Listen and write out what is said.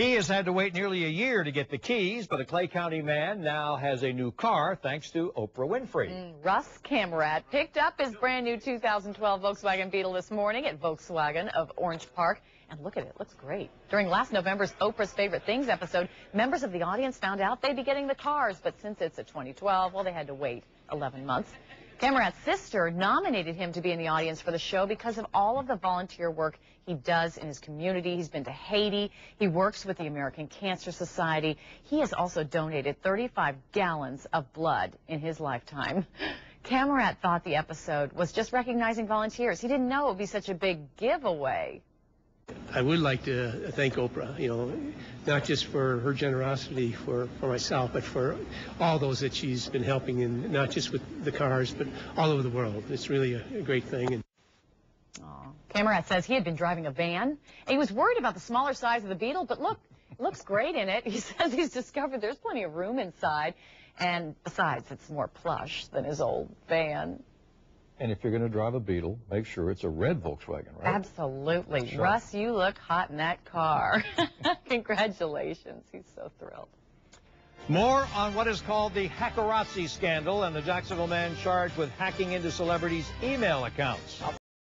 He has had to wait nearly a year to get the keys, but a Clay County man now has a new car thanks to Oprah Winfrey. Mm, Russ Kamradt picked up his brand new 2012 Volkswagen Beetle this morning at Volkswagen of Orange Park. And look at it, looks great. During last November's Oprah's Favorite Things episode, members of the audience found out they'd be getting the cars, but since it's a 2012, well, they had to wait 11 months. Kamradt's sister nominated him to be in the audience for the show because of all of the volunteer work he does in his community. He's been to Haiti. He works with the American Cancer Society. He has also donated 35 gallons of blood in his lifetime. Kamradt thought the episode was just recognizing volunteers. He didn't know it would be such a big giveaway. I would like to thank Oprah, you know, not just for her generosity for, for myself, but for all those that she's been helping, and not just with the cars, but all over the world. It's really a, a great thing. And Kamradt says he had been driving a van, he was worried about the smaller size of the Beetle, but look, it looks great in it. He says he's discovered there's plenty of room inside, and besides, it's more plush than his old van. And if you're going to drive a Beetle, make sure it's a red Volkswagen, right? Absolutely. Sure. Russ, you look hot in that car. Congratulations. He's so thrilled. More on what is called the Hackerazzi scandal and the Jacksonville man charged with hacking into celebrities' email accounts.